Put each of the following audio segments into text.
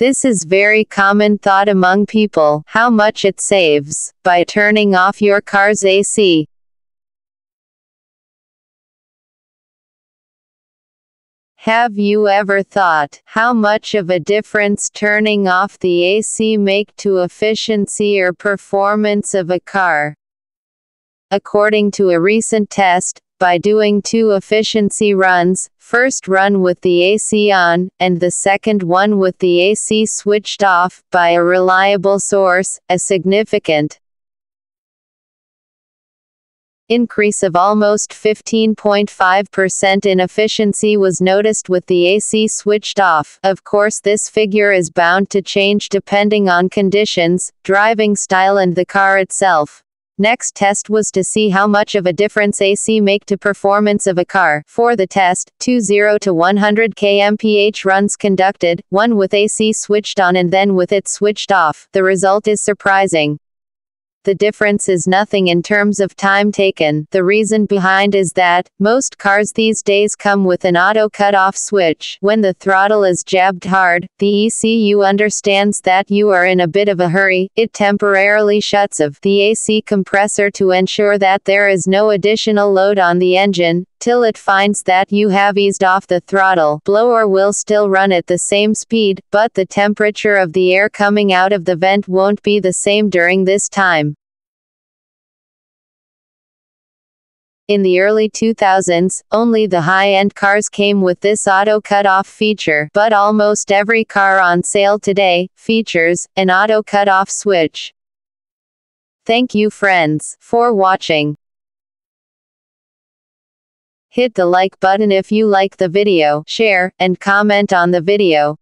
This is very common thought among people, how much it saves, by turning off your car's AC. Have you ever thought, how much of a difference turning off the AC make to efficiency or performance of a car? According to a recent test, by doing two efficiency runs, first run with the AC on, and the second one with the AC switched off, by a reliable source, a significant increase of almost 15.5% in efficiency was noticed with the AC switched off. Of course this figure is bound to change depending on conditions, driving style and the car itself. Next test was to see how much of a difference AC make to performance of a car. For the test, two 0 to 100 kmph runs conducted, one with AC switched on and then with it switched off. The result is surprising the difference is nothing in terms of time taken. The reason behind is that, most cars these days come with an auto cut-off switch. When the throttle is jabbed hard, the ECU understands that you are in a bit of a hurry, it temporarily shuts off the AC compressor to ensure that there is no additional load on the engine, till it finds that you have eased off the throttle. Blower will still run at the same speed, but the temperature of the air coming out of the vent won't be the same during this time. In the early 2000s, only the high-end cars came with this auto cut-off feature, but almost every car on sale today, features, an auto cut-off switch. Thank you friends, for watching. Hit the like button if you like the video, share, and comment on the video.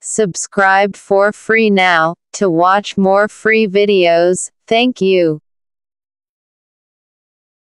Subscribe for free now, to watch more free videos, thank you.